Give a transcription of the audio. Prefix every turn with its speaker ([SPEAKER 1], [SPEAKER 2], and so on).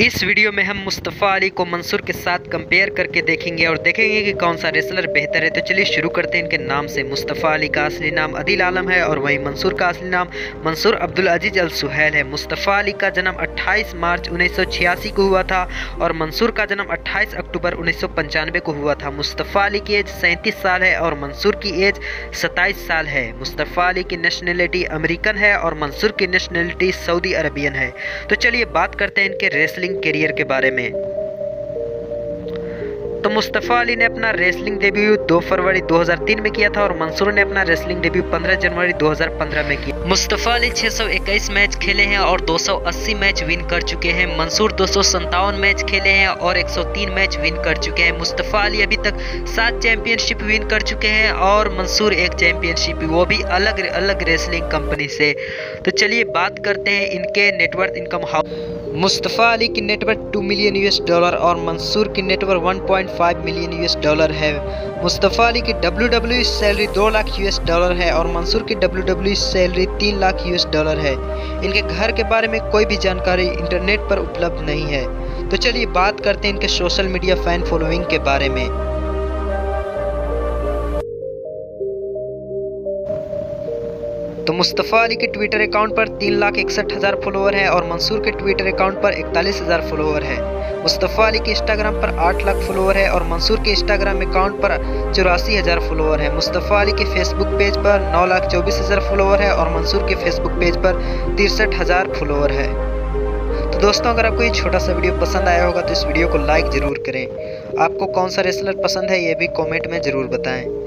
[SPEAKER 1] इस वीडियो में हम मुस्तफ़ा अली को मंसूर के साथ कंपेयर करके देखेंगे और देखेंगे कि कौन सा रेसलर बेहतर है। तो चलिए शुरू करते हैं। इनके नाम से मुस्तफ़ा अली का असली नाम अदिल आलम है और वहीं मंसूर का असली नाम मंसूर अब्दुल अज़ीज़ अल सुहैल है। मुस्तफ़ा अली का जन्म 28 मार्च उन्नीस सौ छियासी को हुआ था और मंसूर का जन्म 28 अक्टूबर उन्नीस सौ पंचानवे को हुआ था। मुस्तफ़ा अली की एज सैंतीस साल है और मंसूर की एज सत्ताईस साल है। मुस्तफ़ा अली की नेशनलिटी अमेरिकन है और मंसूर की नेशनलिटी सऊदी अरबियन है। तो चलिए बात करते हैं इनके रेसलिंग रेसलिंग करियर के बारे में। तो मुस्तफ़ा अली ने अपना रेसलिंग डेब्यू 2 फरवरी 2003 में किया था और मंसूर ने अपना रेसलिंग डेब्यू 15 जनवरी 2015 में किया। मुस्तफ़ा अली 621 मैच खेले हैं और 280 मैच विन कर चुके हैं। मंसूर दो मैच खेले हैं और 103 मैच विन कर चुके हैं। मुस्तफ़ा अली अभी तक सात चैंपियनशिप विन कर चुके हैं और मंसूर एक चैंपियनशिप वो भी अलग अलग रेसलिंग कंपनी से। तो चलिए बात करते हैं इनके network income house Mustafa Ali की नेटवर्क 2 मिलियन यूएस डॉलर और मंसूर की नेटवर्क 1.5 मिलियन यूएस डॉलर है। मुस्तफ़ा अली की W W salary 2 lakh US dollar है और मंसूर की W salary 3 lakh US dollar है। इनके घर के बारे में कोई भी जानकारी इंटरनेट पर उपलब्ध नहीं है। तो चलिए बात करते हैं इनके सोशल मीडिया फ़ैन फॉलोइंग के बारे में। तो मुस्तफ़ा अली के ट्विटर अकाउंट पर तीन लाख इकसठ हज़ार फॉलोअर हैं और मंसूर के ट्विटर अकाउंट पर इकतालीस हज़ार फॉलोअर है। मुस्तफ़ा अली के इंस्टाग्राम पर आठ लाख फॉलोअर है और मंसूर के इंस्टाग्राम अकाउंट पर चौरासी हज़ार फॉलोअर है। मुस्तफ़ा अली के फेसबुक पेज पर नौ लाख चौबीस हज़ार फॉलोअर है और मंसूर के फेसबुक पेज पर तिरसठ हज़ार फॉलोअर है। तो दोस्तों, अगर आपको ये छोटा सा वीडियो पसंद आया होगा तो इस वीडियो को लाइक ज़रूर करें। आपको कौन सा रेसलर पसंद है, ये भी कमेंट में ज़रूर बताएँ।